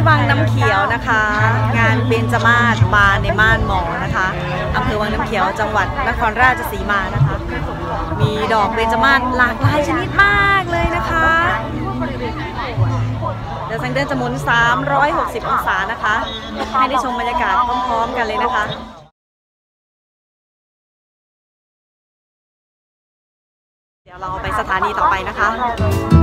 ที่วังน้ำเขียวนะคะ งานเบญจมาศมาในม่านหมอนะคะอำเภอวังน้ำเขียวจังหวัดนครราชสีมานะคะ มีดอกเบญจมาศหลากหลายชนิดมากเลยนะคะ เดี๋ยวสังเดินจะหมุน 360 องศานะคะ ให้ได้ชมบรรยากาศพร้อมๆกันเลยนะคะเดี๋ยวเราไปสถานีต่อไปนะคะ